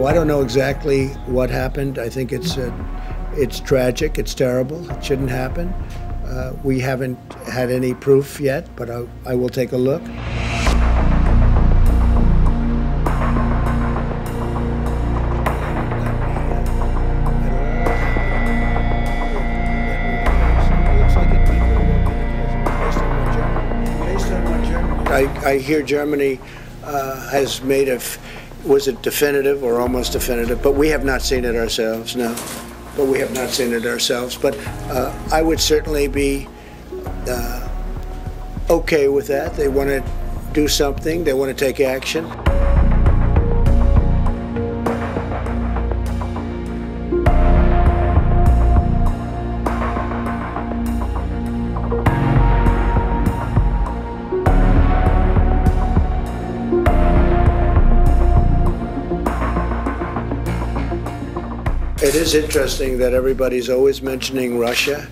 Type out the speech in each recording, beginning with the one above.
I don't know exactly what happened. I think it's uh, it's tragic. It's terrible. It shouldn't happen. Uh, we haven't had any proof yet, but I, I will take a look. I, I hear Germany uh, has made a, was it definitive or almost definitive, but we have not seen it ourselves, no. But we have not seen it ourselves. But uh, I would certainly be uh, okay with that. They want to do something, they want to take action. It is interesting that everybody's always mentioning Russia,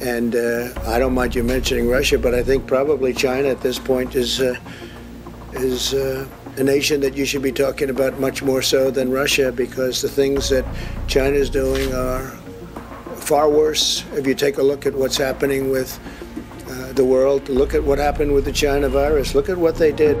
and uh, I don't mind you mentioning Russia, but I think probably China at this point is uh, is uh, a nation that you should be talking about much more so than Russia because the things that China is doing are far worse. If you take a look at what's happening with uh, the world, look at what happened with the China virus. Look at what they did.